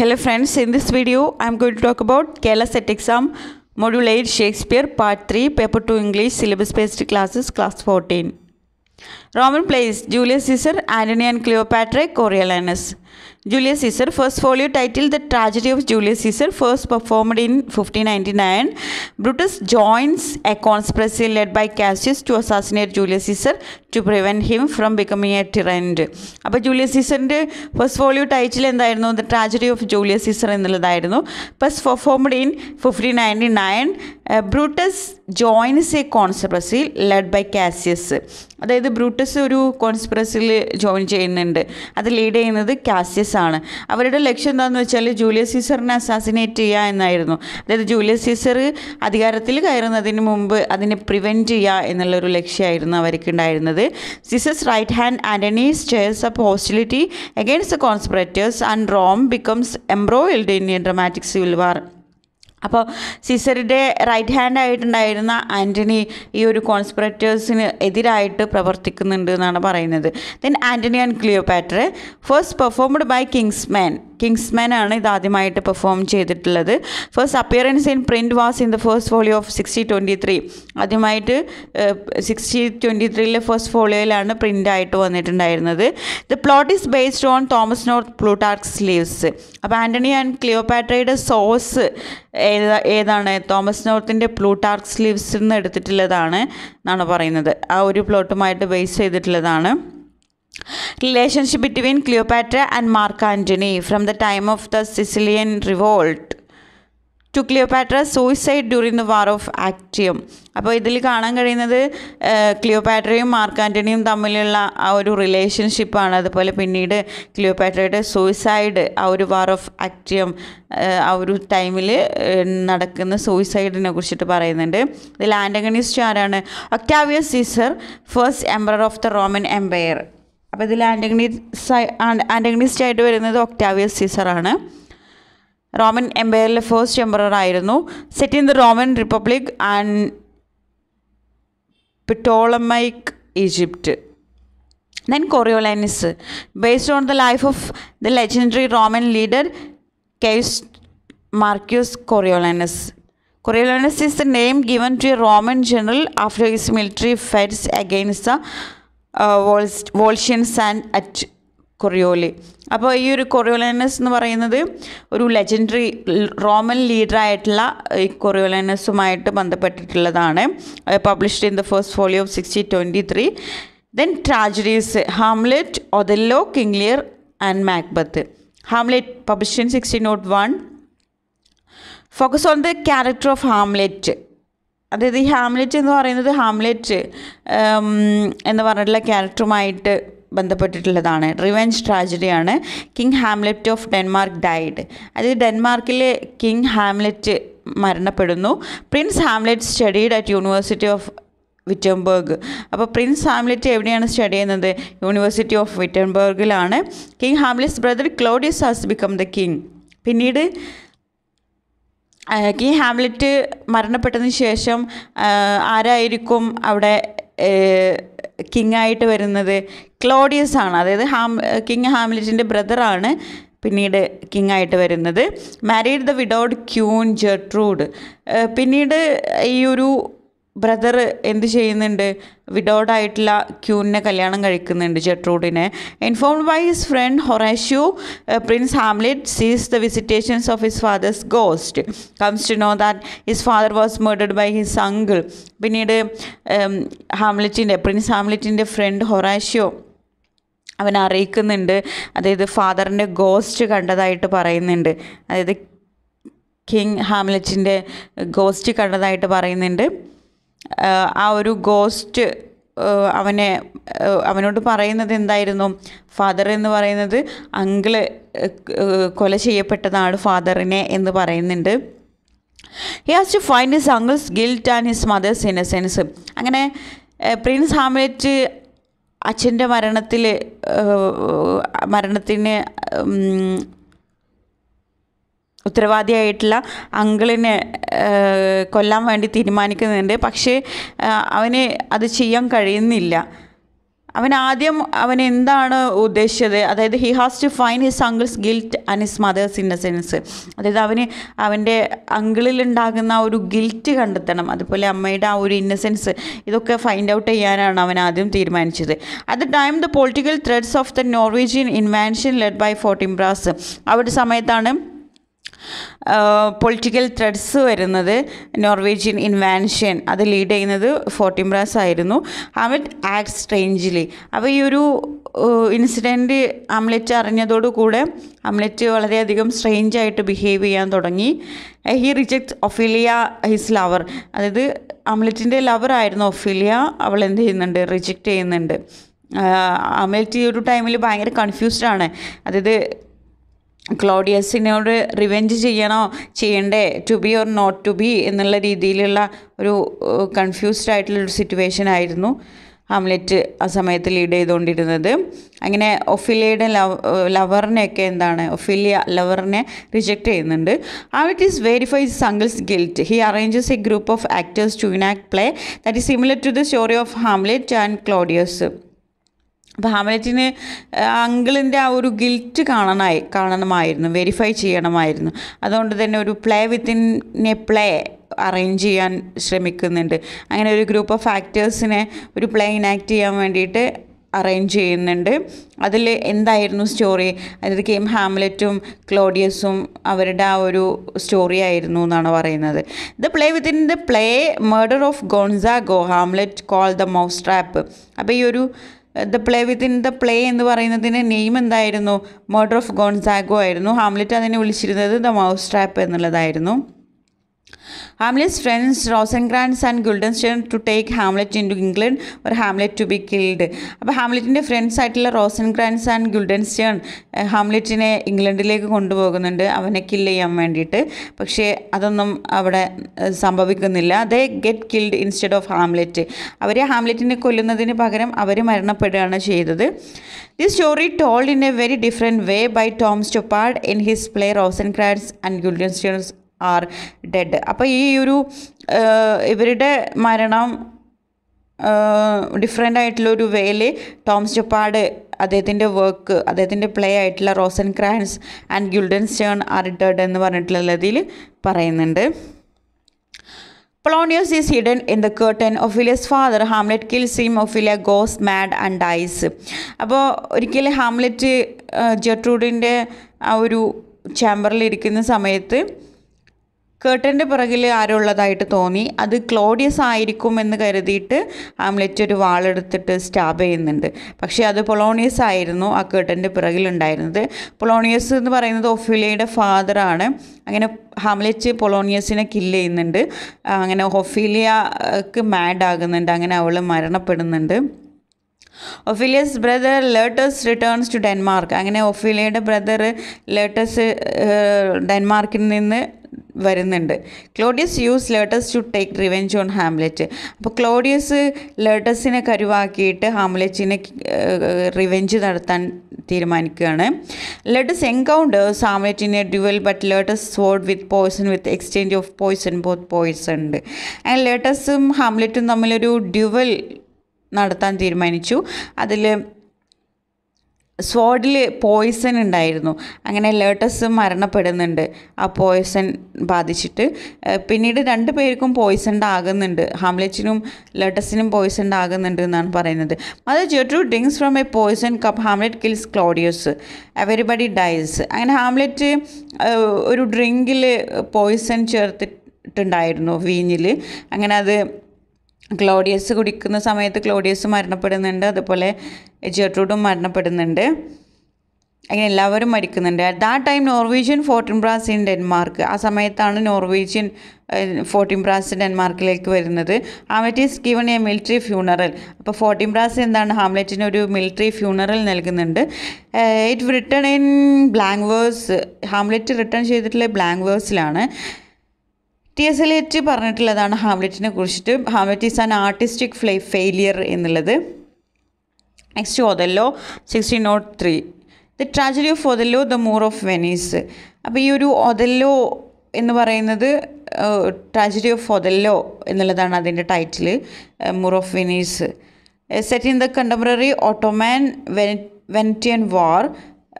Hello friends, in this video I am going to talk about Kerala Set Exam Module 8 Shakespeare Part 3 Paper 2 English Syllabus Based Classes Class 14. Roman plays Julius Caesar, Antony and Cleopatra, Coriolanus. Julius Caesar, first folio titled The Tragedy of Julius Caesar, first performed in 1599. Brutus joins a conspiracy led by Cassius to assassinate Julius Caesar to prevent him from becoming a tyrant. അപ്പോൾ Julius സീസറിന്റെ first folio title എന്തായിരുന്നു the tragedy of Julius Caesar എന്നുള്ളതായിരുന്നു first performed in fifteen ninety nine Brutus joins a conspiracy led by Cassius അതായത് Brutus ഒരു കോൺസ്പിറസിയിൽ join ചെയ്യുന്നുണ്ട് അത് lead ചെയ്യുന്നത് Cassius ആണ്. അവരുടെ ലക്ഷ്യം എന്താണെന്ന് വെച്ചാൽ ജൂലിയസ് സീസറിനെ അസാസിനേറ്റ് ചെയ്യുക എന്നായിരുന്നു. അതായത് ജൂലിയസ് സീസർ അധികാരത്തിൽ കയറുന്നതിന് മുമ്പ് അതിനെ പ്രിവെന്റ് ചെയ്യുക എന്നുള്ളൊരു ലക്ഷ്യമായിരുന്നു അവർക്കുണ്ടായിരുന്നത് ceases right hand Antony stirs up hostility against the conspirators and Rome becomes embroiled in dramatic civil war അപ്പോൾ സീസറിന്റെ റൈറ്റ് ഹാൻഡ് ആയിട്ടുണ്ടായിരുന്ന ആന്റണി ഈ ഒരു കോൺസ്പിറേറ്റേഴ്സിന് എതിരായിട്ട് പ്രവർത്തിക്കുന്നുണ്ട് എന്നാണ് പറയുന്നത്. Then Antony and Cleopatra first performed by King's Men King's Men ആണ് ഇത് ആദ്യമായിട്ട് പെർഫോം ചെയ്തിട്ടുള്ളത്. First appearance in print was in the first folio of sixteen twenty three ആദ്യമായിട്ട് സിക്സ്റ്റി ട്വന്റി ത്രീയിലെ ഫസ്റ്റ് ഫോളിയോയിലാണ് പ്രിന്റ് ആയിട്ട് വന്നിട്ടുണ്ടായിരുന്നത്. The plot is based on Thomas North Plutarch's Lives അപ്പോൾ ആന്റണി ആൻഡ് ക്ലിയോപാട്രയുടെ സോസ് ഏതാ ഏതാണ്? തോമസ് നോർത്തിന്റെ പ്ലൂട്ടാർക്സ് ലീവ്സിൽ നിന്ന് എടുത്തിട്ടുള്ളതാണ് എന്നാണ് പറയുന്നത്. ആ ഒരു പ്ലോട്ടുമായിട്ട് ബേസ് ചെയ്തിട്ടുള്ളതാണ്. Relationship between Cleopatra and Mark Antony from the time of the Sicilian revolt to Cleopatra suicide during the war of Actium അപ്പോൾ ഇതിൽ കാണാൻ കഴിയുന്നത് ക്ലിയോപാട്രയും മാർക്ക് ആന്റണിയും തമ്മിലുള്ള ആ ഒരു റിലേഷൻഷിപ്പാണ് അതുപോലെ പിന്നീട് ക്ലിയോപാട്രയുടെ സൂയിസൈഡ് ആ ഒരു വാർ ഓഫ് ആക്ടിയം ആ ഒരു ടൈമിൽ നടക്കുന്ന സൂയിസൈഡിനെ കുറിച്ചിട്ട് പറയുന്നുണ്ട്. ഇതിൽ ആന്റഗണിസ്റ്റ് ആരാണ്? Octavius Caesar first emperor of the Roman empire അപ്പോൾ ഇതിൽ ആന്റഗണിസ് ആന്റഗണിസ്റ്റ് ആയിട്ട് വരുന്നത് ഒക്ടാവിയസ് സീസറാണ് റോമൻ എംപയറിലെ ഫസ്റ്റ് എംപറർ ആയിരുന്നു. Set in the Roman Republic and Ptolemaic Egypt then Coriolanus based on the life of the legendary Roman leader Caius Marcius Coriolanus Coriolanus is the name given to a Roman general after his military fights against the Volscians and at Corioli. അപ്പോൾ ഈ ഒരു കൊറിയോലൈനസ് എന്ന് പറയുന്നത് ഒരു legendary Roman ലീഡറായിട്ടുള്ള ഈ കൊറിയോലൈനസുമായിട്ട് ബന്ധപ്പെട്ടിട്ടുള്ളതാണ്. Published in the first folio of sixteen twenty three. Then tragedies Hamlet Othello King Lear and Macbeth. Hamlet published in sixteen nought one. Focus on the character of Hamlet. അതായത് ഈ Hamlet എന്ന് പറയുന്നത് Hamlet എന്ന് പറഞ്ഞിട്ടുള്ള ക്യാരക്ടറുമായിട്ട് ബന്ധപ്പെട്ടിട്ടുള്ളതാണ്. Revenge ട്രാജഡിയാണ് King Hamlet of Denmark died അതായത് ഡെൻമാർക്കിലെ king Hamlet മരണപ്പെടുന്നു. Prince Hamlet studied at University of Wittenberg അപ്പോൾ പ്രിൻസ് ഹാംലെറ്റ് എവിടെയാണ് സ്റ്റഡി ചെയ്യുന്നത്? University of വിറ്റംബർഗിലാണ് king Hamlet's brother Claudius has become the king പിന്നീട് കിങ് ഹാംലെറ്റ് മരണപ്പെട്ടതിന് ശേഷം ആരായിരിക്കും അവിടെ കിങ് ആയിട്ട് വരുന്നത്? ക്ലോഡിയസ് ആണ്. അതായത് ഹാം കിങ് ഹാംലെറ്റിന്റെ ബ്രദറാണ് പിന്നീട് കിങ് ആയിട്ട് വരുന്നത്. Married the widowed queen Gertrude. പിന്നീട് ഈ ഒരു ബ്രദർ എന്ത് ചെയ്യുന്നുണ്ട്? വിഡൗഡ് ആയിട്ടുള്ള ക്യൂനെ കല്യാണം കഴിക്കുന്നുണ്ട് ജെട്രൂഡിനെ. Informed by his friend Horatio Prince Hamlet sees the visitations of his father's ghost comes to know that his father was murdered by his uncle പിന്നീട് ഹാംലെറ്റിന്റെ പ്രിൻസ് ഹാംലെറ്റിന്റെ ഫ്രണ്ട് ഹൊറാഷ്യോ അവൻ അറിയിക്കുന്നുണ്ട്. അതായത് ഫാദറിന്റെ ഗോസ്റ്റ് കണ്ടതായിട്ട് പറയുന്നുണ്ട്. അതായത് കിങ് ഹാംലെറ്റിന്റെ ഗോസ്റ്റ് കണ്ടതായിട്ട് പറയുന്നുണ്ട്. ആ ഒരു ഗോസ്റ്റ് അവനെ അവനോട് പറയുന്നത് എന്തായിരുന്നു? ഫാദർ എന്ന് പറയുന്നത് അങ്കിൾ കൊല ചെയ്യപ്പെട്ടതാണ് ഫാദറിനെ എന്ന് പറയുന്നുണ്ട്. He has to find his uncle's guilt and his mother's innocence അങ്ങനെ പ്രിൻസ് ഹാംലെറ്റ് അച്ഛന്റെ മരണത്തിൽ മരണത്തിന് ഉത്തരവാദിയായിട്ടുള്ള അങ്കിളിനെ കൊല്ലാൻ വേണ്ടി തീരുമാനിക്കുന്നുണ്ട്. പക്ഷേ അവന് അത് ചെയ്യാൻ കഴിയുന്നില്ല. അവൻ ആദ്യം അവൻ എന്താണ് ഉദ്ദേശിച്ചത്? അതായത് he has to find his uncle's guilt and his mother's innocence അതായത് അവന് അവന്റെ അങ്കിളിൽ ഉണ്ടാകുന്ന ആ ഒരു ഗിൽറ്റ് കണ്ടെത്തണം. അതുപോലെ അമ്മയുടെ ആ ഒരു ഇന്നസെൻസ് ഇതൊക്കെ ഫൈൻഡ് ഔട്ട് ചെയ്യാനാണ് അവൻ ആദ്യം തീരുമാനിച്ചത്. At the time the political threats of the Norwegian invasion led by Fortinbras ആ ഒരു സമയത്താണ് പൊളിറ്റിക്കൽ ത്രെഡ്സ് വരുന്നത് നോർവേജിയൻ ഇൻവാൻഷൻ അത് ലീഡ് ചെയ്യുന്നത് ഫോർട്ടിംബ്രാസ് ആയിരുന്നു. ഹാമിറ്റ് ആക്ട് സ്ട്രേഞ്ച്ലി അപ്പോൾ ഈ ഒരു ഇൻസിഡന്റ് ആംലെറ്റ് അറിഞ്ഞതോടുകൂടെ ആംലെറ്റ് വളരെയധികം സ്ട്രേഞ്ച് ആയിട്ട് ബിഹേവ് ചെയ്യാൻ തുടങ്ങി. He reject Ophelia his lover അതായത് ആംലെറ്റിന്റെ ലവർ ആയിരുന്നു ഒഫീലിയ അവൾ എന്ത് ചെയ്യുന്നുണ്ട്? റിജക്റ്റ് ചെയ്യുന്നുണ്ട്. ആംലെറ്റ് ഈ ഒരു ടൈമിൽ ഭയങ്കര കൺഫ്യൂസ്ഡ് ആണ്. അതായത് ക്ലോഡിയസിനോട് റിവെഞ്ച് ചെയ്യണോ? ചെയ്യണ്ടേ? To be or not to be എന്നുള്ള രീതിയിലുള്ള ഒരു കൺഫ്യൂസ്ഡ് ആയിട്ടുള്ളൊരു സിറ്റുവേഷൻ ആയിരുന്നു ഹാംലെറ്റ് ആ സമയത്ത് ലീഡ് ചെയ്തുകൊണ്ടിരുന്നത് അങ്ങനെ ഒഫിലിയയുടെ ലവ് ലവറിനെയൊക്കെ എന്താണ്? ഒഫിലിയ ലവറിനെ റിജക്റ്റ് ചെയ്യുന്നുണ്ട്. Hamlet is verifies uncle's guilt he arranges a group of actors to enact play that is similar to the story of Hamlet and Claudius അപ്പോൾ ഹാമലറ്റിന് അങ്കിളിന്റെ ആ ഒരു ഗിൽറ്റ് കാണണമായി കാണണമായിരുന്നു വെരിഫൈ ചെയ്യണമായിരുന്നു. അതുകൊണ്ട് തന്നെ ഒരു play within a play arrange ചെയ്യാൻ ശ്രമിക്കുന്നുണ്ട്. അങ്ങനെ ഒരു ഗ്രൂപ്പ് ഓഫ് ആക്ടേഴ്സിനെ ഒരു പ്ലേ ഇനാക്ട് ചെയ്യാൻ വേണ്ടിയിട്ട് അറേഞ്ച് ചെയ്യുന്നുണ്ട്. അതിൽ എന്തായിരുന്നു സ്റ്റോറി അതായത് കെയിം ഹാംലെറ്റും ക്ലോഡിയസും അവരുടെ ആ ഒരു സ്റ്റോറി ആയിരുന്നു എന്നാണ് പറയുന്നത്. The play within the play murder of Gonzago Hamlet call the mousetrap അപ്പോൾ ഈ ഒരു the play within the play എന്ന് പറയുന്നതിന് നെയിം എന്തായിരുന്നു? മർഡർ ഓഫ് ഗോൺസാഗോ ആയിരുന്നു. ഹാംലെറ്റ് അതിനെ വിളിച്ചിരുന്നത് ദ മൗസ് ട്രാപ്പ് എന്നുള്ളതായിരുന്നു. Rosencrantz and Guildenstern to take Hamlet into England ഒരു ഹാംലെറ്റ് ടു ബി കിൽഡ് അപ്പോൾ ഹാംലെറ്റിന്റെ ഫ്രണ്ട്സ് ആയിട്ടുള്ള റോസൻക്രാൻസ് ആൻഡ് ഗുൾഡൻസ്റ്റേൺ ഹാംലെറ്റിനെ ഇംഗ്ലണ്ടിലേക്ക് കൊണ്ടുപോകുന്നുണ്ട്. അവനെ കില്ല് ചെയ്യാൻ വേണ്ടിയിട്ട്. പക്ഷേ അതൊന്നും അവിടെ സംഭവിക്കുന്നില്ല. They get killed instead of Hamlet അവരെ ഹാംലെറ്റിനെ കൊല്ലുന്നതിന് പകരം അവർ മരണപ്പെടുകയാണ് ചെയ്തത്. This story told in a very different way by Tom Stoppard in his play Rosencrantz and Guildenstern are dead അപ്പോൾ ഈ ഒരു ഇവരുടെ മരണം ഡിഫറെന്റ് ആയിട്ടുള്ള ഒരു വേയിൽ ടോംസ് ജപ്പാട് അദ്ദേഹത്തിന്റെ വർക്ക് അദ്ദേഹത്തിന്റെ പ്ലേ ആയിട്ടുള്ള Rosencrantz and Guildenstern are dead എന്ന് പറഞ്ഞിട്ടുള്ള ഇതിൽ പറയുന്നുണ്ട് Polonius is hidden in the curtain. Ophelia's father Hamlet kills him. Ophelia goes mad and dies. അപ്പോൾ ഒരിക്കൽ ഹാംലെറ്റ് ജെട്രൂഡിന്റെ ആ ഒരു ചാമ്പറിൽ ഇരിക്കുന്ന സമയത്ത് കേട്ടന്റെ പിറകിൽ ആരോ ഉള്ളതായിട്ട് തോന്നി. അത് ക്ലോഡിയസ് ആയിരിക്കും എന്ന് കരുതിയിട്ട് ആംലെറ്റ് ഒരു വാളെടുത്തിട്ട് സ്റ്റാബ് ചെയ്യുന്നുണ്ട്. പക്ഷേ അത് പൊളോണിയസ് ആയിരുന്നു ആ കേട്ടന്റെ പിറകിലുണ്ടായിരുന്നത്. പൊളോണിയസ് എന്ന് പറയുന്നത് ഒഫീലിയയുടെ ഫാദറാണ് അങ്ങനെ ഹാംലെറ്റ് പൊളോണിയസിനെ കില്ല് ചെയ്യുന്നുണ്ട്. അങ്ങനെ ഒഫീലിയക്ക് മാഡ് ആകുന്നുണ്ട്. അങ്ങനെ അവൾ മരണപ്പെടുന്നുണ്ട്. Ophelia's brother Laertes returns to Denmark അങ്ങനെ ഒഫീലിയയുടെ ബ്രദർ ലേട്ടസ് ഡെൻമാർക്കിൽ നിന്ന് വരുന്നുണ്ട്. Claudius use Laertes to take revenge on Hamlet അപ്പോൾ ക്ലോഡിയസ് ലേട്ടസിനെ കരുവാക്കിയിട്ട് ഹാംലെറ്റിനെ റിവെഞ്ച് നടത്താൻ തീരുമാനിക്കുകയാണ്. Laertes encounters ഹാംലെറ്റിനെ duel but Laertes sword with poison with exchange of poison both poison ഉണ്ട് ആൻഡ് ലേട്ടസും ഹാംലെറ്റും തമ്മിലൊരു ഡ്യുവൽ നടത്താൻ തീരുമാനിച്ചു. അതിൽ സ്വാഡിൽ പോയിസൺ ഉണ്ടായിരുന്നു. അങ്ങനെ ലേട്ടസ് മരണപ്പെടുന്നുണ്ട്. ആ പോയിസൺ ബാധിച്ചിട്ട് പിന്നീട് രണ്ട് പേർക്കും പോയിസൺഡ് ആകുന്നുണ്ട് ഹാംലെറ്റിനും ലേട്ടസിനും പോയിസൺഡ് ആകുന്നുണ്ട് എന്നാണ് പറയുന്നത്. അത് Gertrude drinks from a poison cup Hamlet kills Claudius everybody dies അങ്ങനെ ഹാംലെറ്റ് ഒരു ഡ്രിങ്കിൽ പോയിസൺ ചേർത്തിട്ടുണ്ടായിരുന്നു വീഞ്ഞിൽ അങ്ങനെ അത് ക്ലോഡിയസ് കുടിക്കുന്ന സമയത്ത് ക്ലോഡിയസ് മരണപ്പെടുന്നുണ്ട്. അതുപോലെ ജെട്രൂഡും മരണപ്പെടുന്നുണ്ട്. അങ്ങനെ എല്ലാവരും മരിക്കുന്നുണ്ട്. At that time Norwegian Fortinbras in Denmark ആ സമയത്താണ് നോർവീജിയൻ ഫോർട്ടിൻ ബ്രാസ് ഡെൻമാർക്കിലേക്ക് വരുന്നത്. Hamlet is given a military funeral അപ്പോൾ ഫോർട്ടിൻ ബ്രാസ് എന്താണ്? ഹാംലെറ്റിന് ഒരു മിലിറ്ററി ഫ്യൂണറൽ നൽകുന്നുണ്ട്. It return in blank verse Hamlet return ചെയ്തിട്ടുള്ള ബ്ലാങ്ക് വേഴ്സിലാണ് ടി എസ് എലിയറ്റ് പറഞ്ഞിട്ടുള്ളതാണ് ഹാംലെറ്റിനെ കുറിച്ചിട്ട്. ഹാംലെറ്റ് ഈസ് ആൻ ആർട്ടിസ്റ്റിക് ഫ്ലേ ഫെയിലിയർ എന്നുള്ളത്. Next Othello sixteen nought three the tragedy of Othello the Moor of Venice അപ്പോൾ ഈ ഒരു ഒതല്ലോ എന്ന് പറയുന്നത് ട്രാജഡി ഓഫ് ഒതല്ലോ എന്നുള്ളതാണ് അതിന്റെ title Moor of Venice set in the contemporary Ottoman Venetian war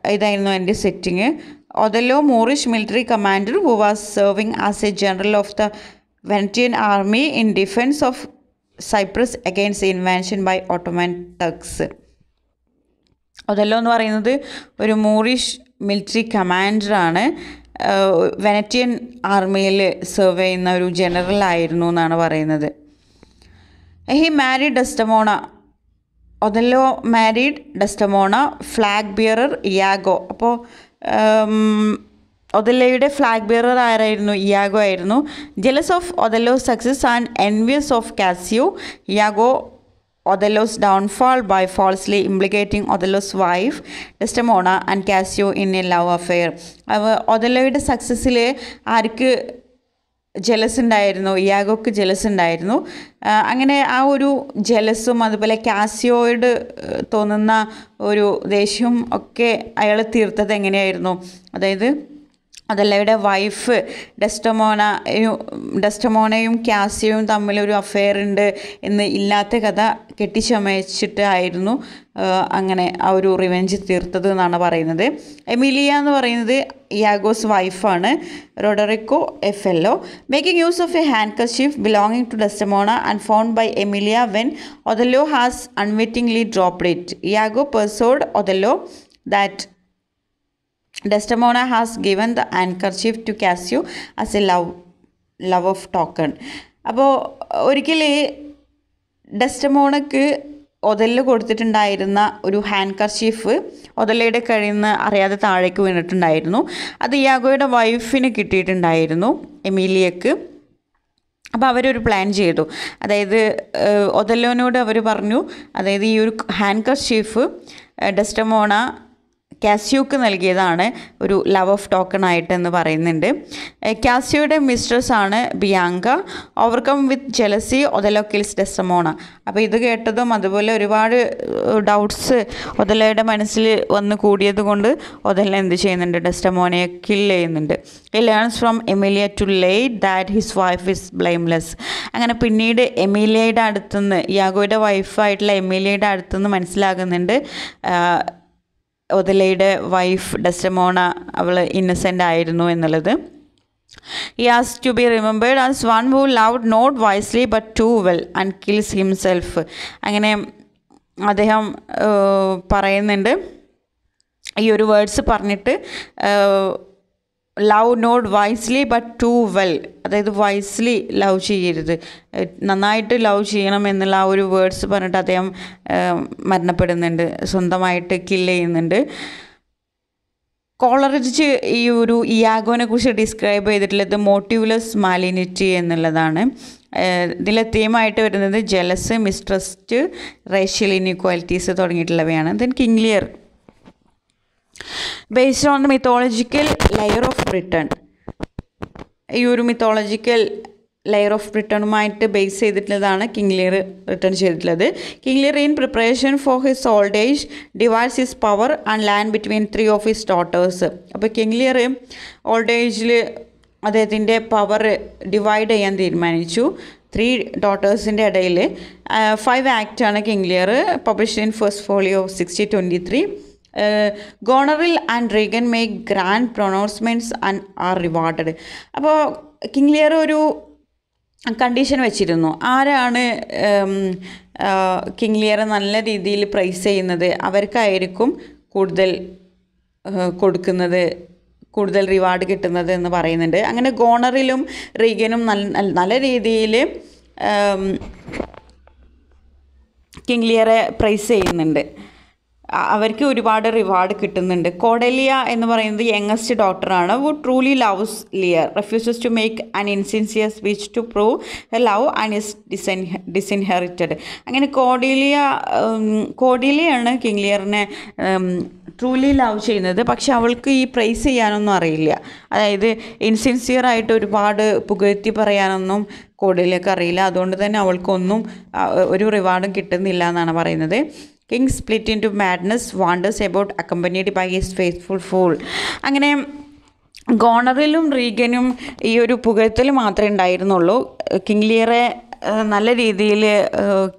ഇതായിരുന്നു എന്റെ setting Othello Moorish military commander who was serving as a general of the Venetian army in defence of Cyprus against invention by Ottoman Turks Othello എന്ന് പറയുന്നത് ഒരു Moorish military കമാൻഡറാണ് വെനറ്റിയൻ ആർമിയിൽ serve ചെയ്യുന്ന ഒരു general ആയിരുന്നു എന്നാണ് പറയുന്നത്. He married Desdemona Othello married Desdemona flag bearer Iago അപ്പോൾ ഒതല്ലയുടെ ഫ്ലാഗ് ബിയറർ ആരായിരുന്നു? ഇയാഗോ ആയിരുന്നു. Jealous of Othello success and envious of Cassio Iago Othello's downfall by falsely implicating Othello's wife Desdemona and Cassio in a love affair ഒതല്ലോയുടെ സക്സസ്സിൽ ആർക്ക് jealous ഉണ്ടായിരുന്നു ഇയാഗോക്ക് jealous ഉണ്ടായിരുന്നു അങ്ങനെ ആ ഒരു ജലസും അതുപോലെ കാസിയോയിഡ് തോന്നുന്ന ഒരു ദേഷ്യവും ഒക്കെ അയാൾ തീർത്തത് എങ്ങനെയായിരുന്നു? അതായത് അതല്ലയുടെ വൈഫ് ഡെസ്റ്റമോന ഡെസ്റ്റമോണയും കാസിയോയും തമ്മിലൊരു അഫെയർ ഉണ്ട് എന്ന് ഇല്ലാത്ത കഥ കെട്ടിച്ചമച്ചിട്ടായിരുന്നു അങ്ങനെ ആ ഒരു റിവെഞ്ച് തീർത്തത് എന്നാണ് പറയുന്നത്. എമിലിയ എന്ന് പറയുന്നത് യാഗോസ് വൈഫാണ് റോഡറിക്കോ എഫ് എല്ലോ making use of a handkerchief belonging to Desdemona and found by Emilia when Othello has unwittingly dropped it Iago persuaded Othello that Desdemona has given the handkerchief to Cassio as a love love of token അപ്പോൾ ഒരിക്കൽ ഡെസ്റ്റമോണക്ക് ഒതൽ കൊടുത്തിട്ടുണ്ടായിരുന്ന ഒരു hand kerchief ഒതലയുടെ കയ്യിൽ നിന്ന് അറിയാതെ താഴേക്ക് വീണിട്ടുണ്ടായിരുന്നു. അത് ഇയാഗോയുടെ വൈഫിന് കിട്ടിയിട്ടുണ്ടായിരുന്നു എമീലിയക്ക്. അപ്പോൾ അവരൊരു പ്ലാൻ ചെയ്തു. അതായത് ഒതല്ലോനോട് അവർ പറഞ്ഞു അതായത് ഈ ഒരു ഹാൻഡ് കർച്ചീഫ് ഡെസ്റ്റമോണ കാസ്യോക്ക് നൽകിയതാണ് ഒരു ലവ് ഓഫ് ടോക്കൺ ആയിട്ട് എന്ന് പറയുന്നുണ്ട്. കാസ്യൂയുടെ മിസ്ട്രസ് ആണ് Bianca. Overcome with jealousy Othello kills Desdemona അപ്പോൾ ഇത് കേട്ടതും അതുപോലെ ഒരുപാട് ഡൗട്ട്സ് ഒതലയുടെ മനസ്സിൽ വന്ന് കൂടിയത് കൊണ്ട് ഒതല എന്ത് ചെയ്യുന്നുണ്ട്? ഡെസ്റ്റമോനയെ കിൽ ചെയ്യുന്നുണ്ട്. He learns from Emilia too late that his wife is blameless അങ്ങനെ പിന്നീട് എമിലിയയുടെ അടുത്തുനിന്ന് യാഗോയുടെ വൈഫായിട്ടുള്ള എമിലിയയുടെ അടുത്തുനിന്ന് മനസ്സിലാകുന്നുണ്ട് ഒതലയുടെ വൈഫ് ഡെസ്റ്റമോണ അവൾ ഇന്നസെന്റ് ആയിരുന്നു എന്നുള്ളത്. ഈ as to be remembered as one who love not wisely but too well and kills himself അങ്ങനെ അദ്ദേഹം പറയുന്നുണ്ട്. ഈ ഒരു വേർഡ്സ് പറഞ്ഞിട്ട് love not wisely but too well. അതായത് വൈസ്ലി ലവ് ചെയ്യരുത്. നന്നായിട്ട് ലവ് ചെയ്യണം എന്നുള്ള ആ ഒരു വേർഡ്സ് പറഞ്ഞിട്ട് അദ്ദേഹം മരണപ്പെടുന്നുണ്ട്. സ്വന്തമായിട്ട് കില്ല് ചെയ്യുന്നുണ്ട്. കോളറിച്ച് ഈ ഒരു ഇയാഗോനെ കുറിച്ച് ഡിസ്ക്രൈബ് ചെയ്തിട്ടുള്ളത് മോട്ടീവ്ലെസ് മാലിനിറ്റി എന്നുള്ളതാണ്. ഇതിലെ തീമായിട്ട് വരുന്നത് jealous mistrust racial inequalities തുടങ്ങിയിട്ടുള്ളവയാണ്. Then King Lear based on the mythological Leir of Britain ഈ ഒരു മിത്തോളജിക്കൽ ലെയർ ഓഫ് ബ്രിട്ടണുമായിട്ട് ബേസ് ചെയ്തിട്ടുള്ളതാണ് കിങ് ലിയർ റിട്ടേൺ ചെയ്തിട്ടുള്ളത്. King Lear in preparation for his old age divides his power and land between three of his daughters അപ്പോൾ king Lear old ഏജിൽ അദ്ദേഹത്തിന്റെ power divide ചെയ്യാൻ തീരുമാനിച്ചു. ത്രീ ഡോട്ടേഴ്സിന്റെ ഇടയിൽ five ആക്റ്റാണ് King Lear published in first folio sixty twenty three Goneril and Regan make grand pronouncements and are rewarded അപ്പോൾ king Lear ഒരു condition വെച്ചിരുന്നു. ആരാണ് കിങ് ലിയറെ നല്ല രീതിയിൽ പ്രൈസ് ചെയ്യുന്നത്? അവർക്കായിരിക്കും കൂടുതൽ കൊടുക്കുന്നത് കൂടുതൽ റിവാർഡ് കിട്ടുന്നത് എന്ന് പറയുന്നുണ്ട്. അങ്ങനെ ഗോണറിലും റീഗനും നല്ല നല്ല രീതിയിൽ കിങ് ലിയറെ പ്രൈസ് ചെയ്യുന്നുണ്ട്. അവർക്ക് ഒരുപാട് റിവാർഡ് കിട്ടുന്നുണ്ട്. കോഡലിയ എന്ന് പറയുന്നത് യങ്ങസ്റ്റ് ഡോക്ടറാണ് who truly loves Lear refuses to make an insincere speech to prove a love and is disin disinherited അങ്ങനെ കോഡിലിയ കോഡിലിയാണ് കിങ് ലിയറിനെ ട്രൂലി ലവ് ചെയ്യുന്നത്. പക്ഷെ അവൾക്ക് ഈ പ്രൈസ് ചെയ്യാനൊന്നും അറിയില്ല. അതായത് ഇൻസിൻസിയർ ആയിട്ട് ഒരുപാട് പുകഴ്ത്തി പറയാനൊന്നും കോഡിലേക്ക് അറിയില്ല. അതുകൊണ്ട് തന്നെ അവൾക്കൊന്നും ഒരു റിവാർഡും കിട്ടുന്നില്ല എന്നാണ് പറയുന്നത്. King split into madness wanders about accompanied by his faithful fool അങ്ങനെ ഗോണറിലും റീഗനും ഈ ഒരു പുകഴ്ത്തൽ മാത്രമേ ഉണ്ടായിരുന്നുള്ളൂ. കിങ് ലിയറെ നല്ല രീതിയിൽ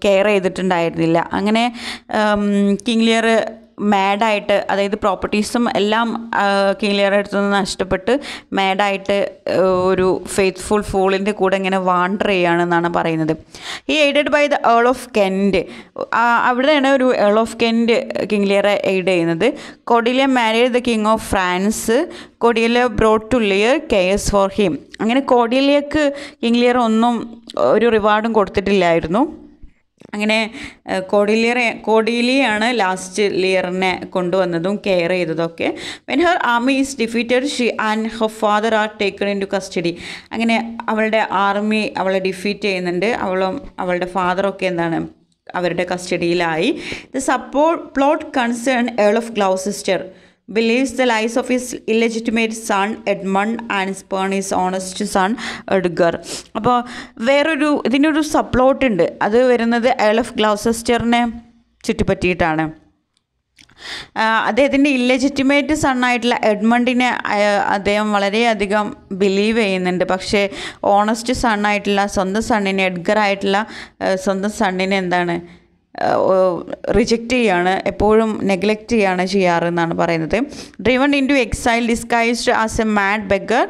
കെയർ ചെയ്തിട്ടുണ്ടായിരുന്നില്ല. അങ്ങനെ കിങ് ലിയർ മാഡായിട്ട് അതായത് പ്രോപ്പർട്ടീസും എല്ലാം കിങ് ലിയറുടെ അടുത്ത് നിന്ന് നഷ്ടപ്പെട്ട് മാഡായിട്ട് ഒരു ഫെയ്ത്ത്ഫുൾ ഫൂളിന്റെ കൂടെ ഇങ്ങനെ വാണ്ടർ ചെയ്യുകയാണെന്നാണ് പറയുന്നത്. ഈ aided by the Earl of Kent അവിടെയാണ് ഒരു ഏൾ ഓഫ് കെന്റ് കിങ് ലിയറെ എയ്ഡ് ചെയ്യുന്നത്. Cordelia marriage the king of France Cordelia brought to Lear cares for him അങ്ങനെ കൊടിയിലേക്ക് കിങ് ലിയർ ഒന്നും ഒരു റിവാർഡും കൊടുത്തിട്ടില്ലായിരുന്നു. അങ്ങനെ കോടിലിയർ കോടിലിയാണ് ലാസ്റ്റ് ലിയറിനെ കൊണ്ടുവന്നതും കെയർ ചെയ്തതൊക്കെ. When her army is defeated she and her father are taken into custody അങ്ങനെ അവളുടെ ആർമി അവളെ ഡിഫീറ്റ് ചെയ്യുന്നുണ്ട്. അവളും അവളുടെ ഫാദറൊക്കെ എന്താണ് അവരുടെ കസ്റ്റഡിയിലായി the subplot concern Earl of Gloucester believes the lies of his illegitimate son Edmund and spurn his honest son Edgar അപ്പോൾ വേറൊരു ഇതിനൊരു സപ്ലോട്ട് ഉണ്ട്. അത് വരുന്നത് എയൾ ഓഫ് ഗ്ലൗസസ്റ്ററിനെ ചുറ്റിപ്പറ്റിയിട്ടാണ്. അദ്ദേഹത്തിന്റെ ഇല്ലെജിറ്റിമേറ്റ് സണ്ണായിട്ടുള്ള എഡ്മണ്ടിനെ അദ്ദേഹം വളരെയധികം ബിലീവ് ചെയ്യുന്നുണ്ട്. പക്ഷേ ഓണസ്റ്റ് സണ്ണായിട്ടുള്ള സ്വന്തം സണ്ണിനെ എഡ്ഗർ ആയിട്ടുള്ള സ്വന്തം സണ്ണിനെ എന്താണ് റിജക്റ്റ് ചെയ്യാണ് എപ്പോഴും നെഗ്ലക്റ്റ് ചെയ്യാണ് ചെയ്യാറ് എന്നാണ് പറയുന്നത്. Driven into exile disguised as a mad beggar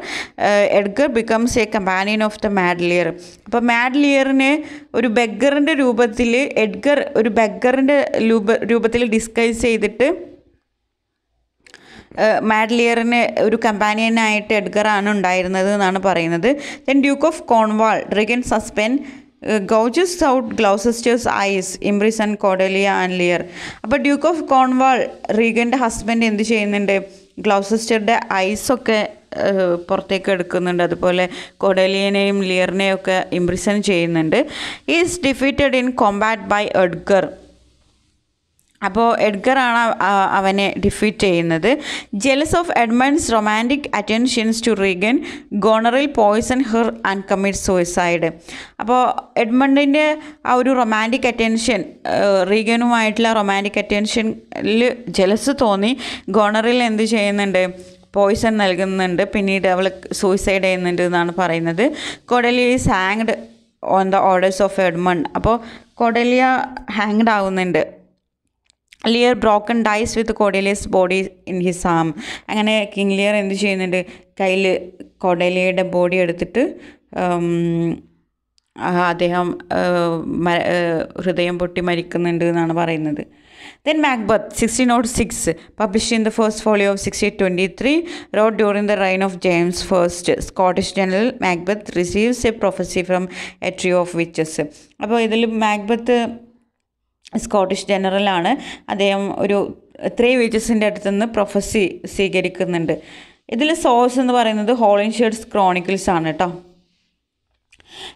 Edgar becomes a companion of the mad Lear അപ്പോൾ മാഡ് ലിയറിനെ ഒരു ബെഗറിന്റെ രൂപത്തിൽ എഡ്ഗർ ഒരു ബെഗറിന്റെ രൂപ രൂപത്തിൽ ഡിസ്കൈസ് ചെയ്തിട്ട് മാഡ്ലിയറിന് ഒരു കമ്പാനിയനായിട്ട് എഡ്ഗറാണ് ഉണ്ടായിരുന്നത് എന്നാണ് പറയുന്നത്. ദെൻ ഡ്യൂക്ക് ഓഫ് കോൺവാൾ ഡ്രിഗൻ സസ്പെൻ gouges out Gloucester's eyes imprison Cordelia and Lear അപ്പോൾ ഡ്യൂക്ക് ഓഫ് കോൺവാൾ റീഗന്റെ ഹസ്ബൻഡ് എന്ത് ചെയ്യുന്നുണ്ട്? ഗ്ലൗസസ്റ്ററുടെ ഐസൊക്കെ പുറത്തേക്ക് എടുക്കുന്നുണ്ട്. അതുപോലെ കൊഡലിയനെയും ലിയറിനെയും ഒക്കെ ഇംപ്രിസൺ ചെയ്യുന്നുണ്ട്. Is defeated in combat by Edgar അപ്പോൾ എഡ്ഗറാണ് അവനെ ഡിഫീറ്റ് ചെയ്യുന്നത്. Jealous of Edmund's romantic attentions to Regan Goneril poison her and commit suicide അപ്പോൾ എഡ്മണ്ടിന്റെ ആ ഒരു റൊമാന്റിക് അറ്റൻഷൻ റീഗനുമായിട്ടുള്ള റൊമാന്റിക് അറ്റൻഷനിൽ ജെലസ് തോന്നി. ഗോണറിൽ എന്ത് ചെയ്യുന്നുണ്ട്? പോയ്സൺ നൽകുന്നുണ്ട്. പിന്നീട് അവൾ സൂയിസൈഡ് ചെയ്യുന്നുണ്ട് എന്നാണ് പറയുന്നത്. Cordelia is hanged on the orders of Edmund അപ്പോൾ കൊടലിയ ഹാങ്ഡ് ആവുന്നുണ്ട്. Lear broken dies with Cordelia's body in his arm അങ്ങനെ കിങ് ലിയർ എന്ത് ചെയ്യുന്നുണ്ട്? കയ്യിൽ കോഡേലിയയുടെ ബോഡി എടുത്തിട്ട് അദ്ദേഹം ഹൃദയം പൊട്ടി മരിക്കുന്നുണ്ട് എന്നാണ് പറയുന്നത്. Then Macbeth sixteen nought six publish in the first folio of sixteen twenty three wrote during the reign of James first Scottish general Macbeth receives a prophecy from a trio of witches അപ്പോൾ ഇതിൽ Macbeth Scottish ജനറലാണ്. അദ്ദേഹം ഒരു three വിച്ചസിന്റെ അടുത്ത് നിന്ന് prophecy സ്വീകരിക്കുന്നുണ്ട്. ഇതിൽ source എന്ന് പറയുന്നത് ഹോളിൻഷേഡ്സ് ക്രോണിക്കിൾസ് ആണ് കേട്ടോ.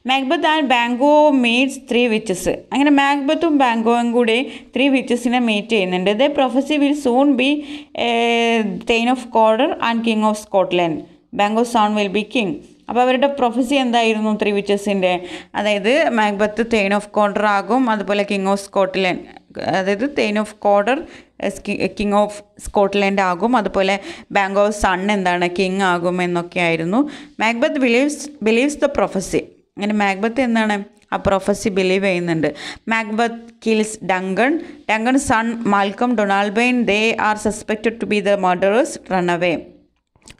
Macbeth and Banquo meets three witches അങ്ങനെ മാക്ബത്തും ബാങ്കോയും കൂടി ത്രീ വിച്ചസിനെ മീറ്റ് ചെയ്യുന്നുണ്ട്. The prophecy will soon be thane of Cawdor and king of Scotland. Banquo son will be king. അപ്പോൾ അവരുടെ പ്രൊഫസി എന്തായിരുന്നു ത്രീ വിച്ചസിന്റെ അതായത് മാക്ബത്ത് തേൻ ഓഫ് കോഡർ ആകും. അതുപോലെ കിങ് ഓഫ് സ്കോട്ട്ലൻഡ് അതായത് thane of Cawdor king of Scotland ആകും. അതുപോലെ ബാങ്ക് ഓഫ് സൺ എന്താണ്? കിങ് ആകും എന്നൊക്കെ ആയിരുന്നു. Macbeth believes believes the prophecy അങ്ങനെ മാക്ബത്ത് എന്താണ്? ആ പ്രൊഫസി ബിലീവ് ചെയ്യുന്നുണ്ട്. Macbeth kills Duncan Duncan son Malcolm Donalbain they are suspected to be the murderers run away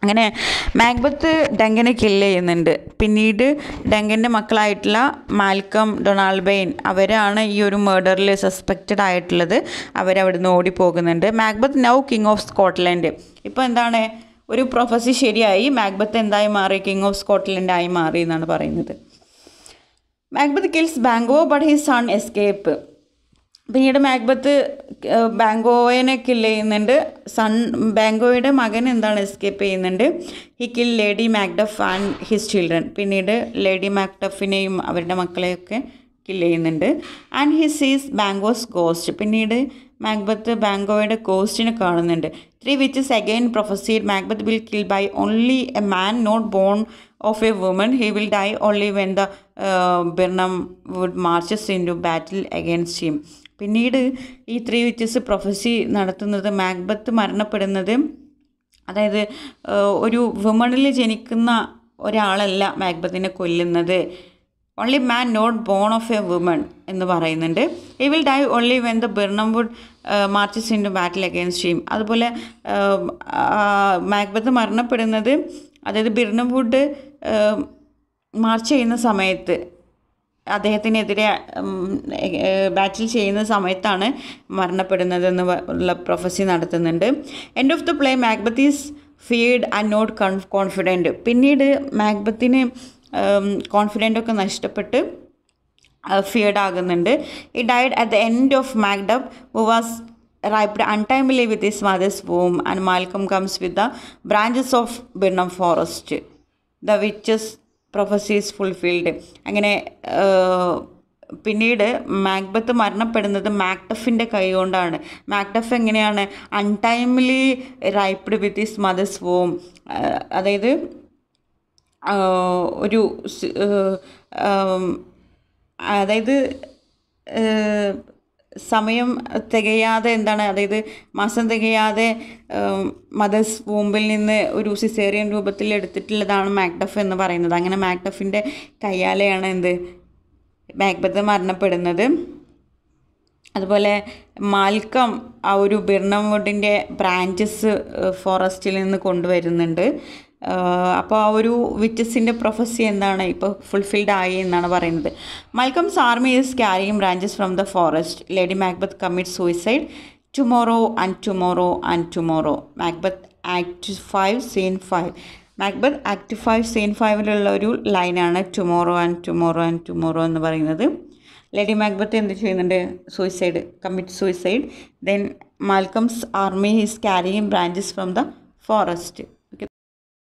അങ്ങനെ മാക്ബത്ത് ഡങ്കനെ കിൽ ചെയ്യുന്നുണ്ട്. പിന്നീട് ഡങ്കന്റെ മക്കളായിട്ടുള്ള മാൽക്കം ഡൊണാൾബെയിൻ അവരാണ് ഈ ഒരു മേർഡറിൽ സസ്പെക്റ്റഡ് ആയിട്ടുള്ളത്. അവരവിടുന്ന് ഓടിപ്പോകുന്നുണ്ട്. Macbeth now king of Scotland ഇപ്പോൾ എന്താണ്? ഒരു പ്രൊഫസി ശരിയായി. മാക്ബത്ത് എന്തായി മാറി? കിങ് ഓഫ് സ്കോട്ട്ലൻഡ് ആയി മാറി എന്നാണ് പറയുന്നത്. Macbeth kills Banquo but his son escape പിന്നീട് മാക്ബത്ത് ഏഹ്, കിൽ ചെയ്യുന്നുണ്ട്. സൺ ബാങ്കോയുടെ മകൻ എന്താണ് എസ്കേപ്പ് ചെയ്യുന്നുണ്ട്? He kill Lady Macduff and his children പിന്നീട് ലേഡി മാക്ഡഫിനെയും അവരുടെ മക്കളെയൊക്കെ കിൽ ചെയ്യുന്നുണ്ട്. And he sees Banquo's ghost പിന്നീട് മാക്ബത്ത് ബാങ്കോയുടെ ഗോസ്റ്റിനെ കാണുന്നുണ്ട്. Three witches again prophesied Macbeth will kill by only a man not born of a woman he will die only when the Birnam Wood marches into battle against him പിന്നീട് ഈ three witches prophecy നടത്തുന്നത് Macbeth മരണപ്പെടുന്നത്. അതായത് ഒരു വുമണിൽ ജനിക്കുന്ന ഒരാളല്ല മാക്ബത്തിനെ കൊല്ലുന്നത്. Only man not born of a woman എന്ന് പറയുന്നുണ്ട്. He will die only when the Birnam wood marches into battle against ചെയ്യും അതുപോലെ മാക്ബത്ത് മരണപ്പെടുന്നത് അതായത് ബിർണം വുഡ് മാർച്ച് ചെയ്യുന്ന സമയത്ത് അദ്ദേഹത്തിനെതിരെ ബാറ്റിൽ ചെയ്യുന്ന സമയത്താണ് മരണപ്പെടുന്നതെന്ന് ഉള്ള പ്രൊഫസി നടത്തുന്നുണ്ട്. End of the play Macbeth is feared and not confident പിന്നീട് മാക്ബത്തിന് കോൺഫിഡന്റ് ഒക്കെ നഷ്ടപ്പെട്ട് ഫിയർഡ് ആകുന്നുണ്ട്. He died at the end of Macduff who was ripped untimely with his mother's womb and Malcolm comes with the branches of Birnam forest the witches prophecies fulfilled അങ്ങനെ പിന്നീട് Macbeth മരണപ്പെടുന്നത് മാക്ടഫിന്റെ കൈ കൊണ്ടാണ്. Macduff എങ്ങനെയാണ്? Untimely ripped with his mother's womb. അതായത് ഒരു അതായത് സമയം തികയാതെ എന്താണ് അതായത് മാസം തികയാതെ മദേഴ്സ് വൂമ്പിൽ നിന്ന് ഒരു സിസേറിയൻ രൂപത്തിൽ എടുത്തിട്ടുള്ളതാണ് മാക്ഡഫ് എന്ന് പറയുന്നത്. അങ്ങനെ മാക്ഡഫിന്റെ കയ്യാലെയാണ് എന്ത് മാക്ബത്ത് മരണപ്പെടുന്നത്. അതുപോലെ മാൽക്കം ആ ഒരു ബിർണംവുഡിന്റെ ബ്രാഞ്ചസ് ഫോറസ്റ്റിൽ നിന്ന് കൊണ്ടുവരുന്നുണ്ട്. അപ്പോൾ ആ ഒരു വിറ്റസിന്റെ പ്രൊഫസി എന്താണ്? ഇപ്പോൾ ഫുൾഫിൽഡ് ആയി എന്നാണ് പറയുന്നത്. Malcolm's army is carrying branches from the forest Lady Macbeth commit suicide tomorrow and tomorrow and tomorrow Macbeth act five scene five Macbeth act five scene ഫൈവിലുള്ള ഒരു ലൈനാണ് tomorrow and tomorrow and tomorrow എന്ന് പറയുന്നത്. Lady Macbeth എന്ത് ചെയ്യുന്നുണ്ട്? Suicide commit suicide then Malcolm's army is carrying branches from the forest